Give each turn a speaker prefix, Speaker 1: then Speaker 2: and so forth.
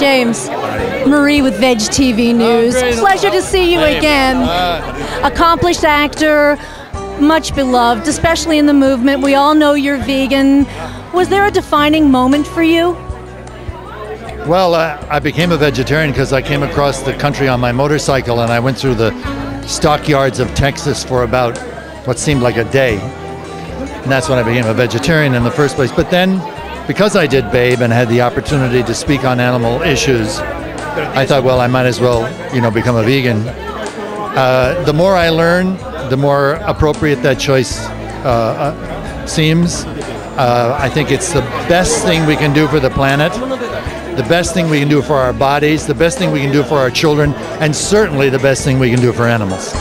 Speaker 1: James, Marie with Veg TV News. Pleasure to see you again. Accomplished actor, much beloved, especially in the movement. We all know you're vegan. Was there a defining moment for you?
Speaker 2: Well, uh, I became a vegetarian because I came across the country on my motorcycle and I went through the stockyards of Texas for about what seemed like a day. And that's when I became a vegetarian in the first place. But then, because I did Babe and had the opportunity to speak on animal issues, I thought, well, I might as well, you know, become a vegan. Uh, the more I learn, the more appropriate that choice uh, seems. Uh, I think it's the best thing we can do for the planet, the best thing we can do for our bodies, the best thing we can do for our children, and certainly the best thing we can do for animals.